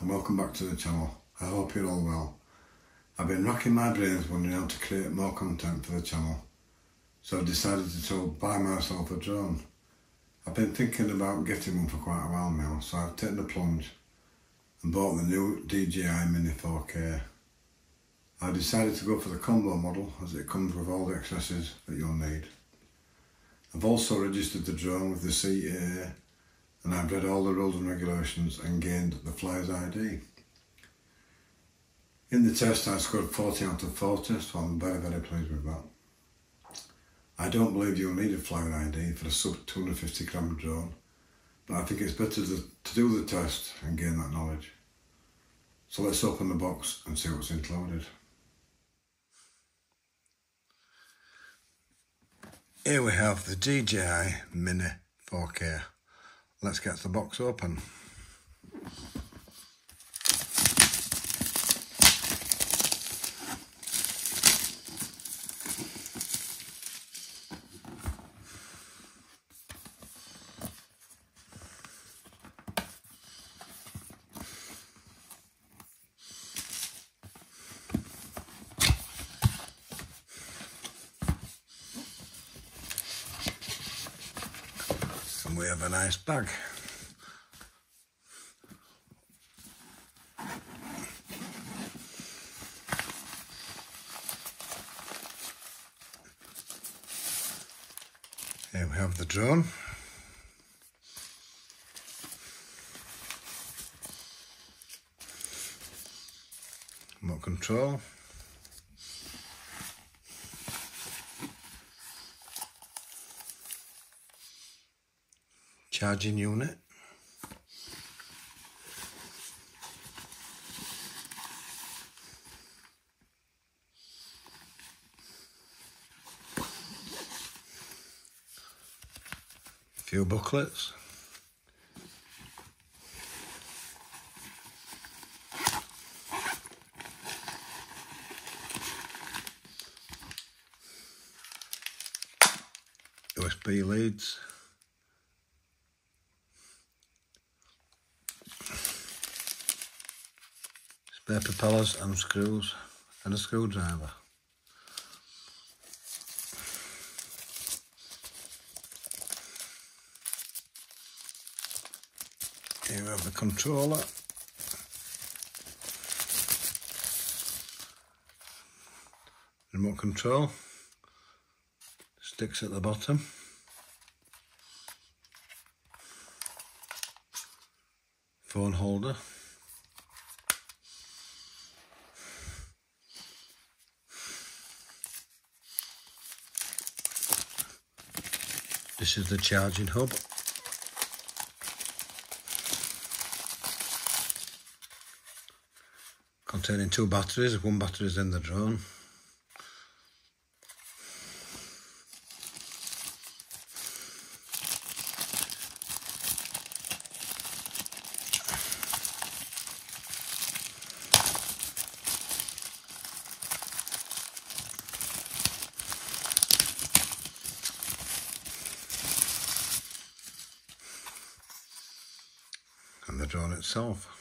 and welcome back to the channel. I hope you're all well. I've been racking my brains wondering how to create more content for the channel, so I've decided to buy myself a drone. I've been thinking about getting one for quite a while now, so I've taken the plunge and bought the new DJI Mini 4K. I decided to go for the combo model as it comes with all the accessories that you'll need. I've also registered the drone with the CAA and I've read all the rules and regulations and gained the Flyers ID. In the test I scored 40 out of 40 so I'm very very pleased with that. I don't believe you'll need a Flyer ID for a sub 250 gram drone but I think it's better to, to do the test and gain that knowledge. So let's open the box and see what's included. Here we have the DJI Mini 4K. Let's get the box open. We have a nice bag. Here we have the drone. Remote control. Charging unit. Few booklets. USB leads. Spare propellers and screws and a screwdriver. Here we have the controller. Remote control. Sticks at the bottom. Phone holder. This is the charging hub. Containing two batteries, one battery is in the drone. And the drone itself.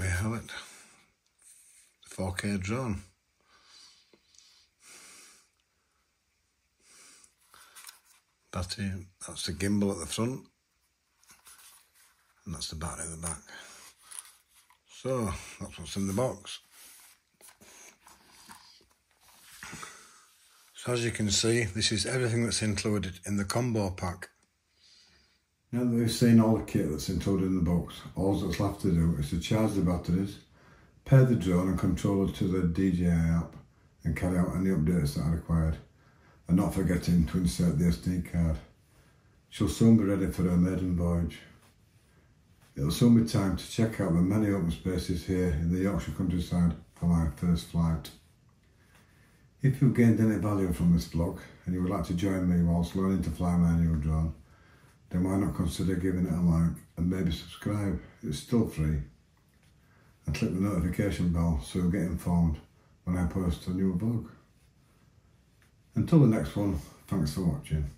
We have it. The 4K drone. That's the gimbal at the front. And that's the battery at the back. So, that's what's in the box. So as you can see, this is everything that's included in the combo pack. Now that we've seen all the kit that's included in the box, all that's left to do is to charge the batteries, pair the drone and controller to the DJI app, and carry out any updates that are required, and not forgetting to insert the SD card. She'll soon be ready for her maiden voyage. It'll soon be time to check out the many open spaces here in the Yorkshire countryside for my first flight. If you've gained any value from this vlog and you would like to join me whilst learning to fly my new drone, then why not consider giving it a like and maybe subscribe, it's still free. And click the notification bell so you'll get informed when I post a new vlog. Until the next one, thanks for watching.